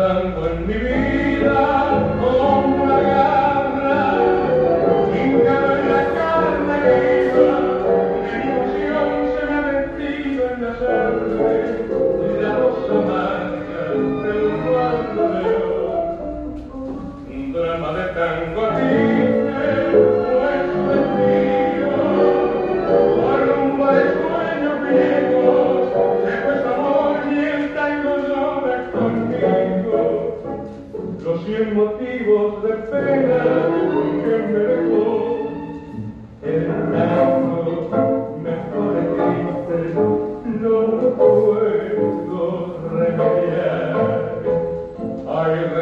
tango en mi vida y el motivo de pena que me dejó el abrazo mejor triste no lo puedo remediar. Ay,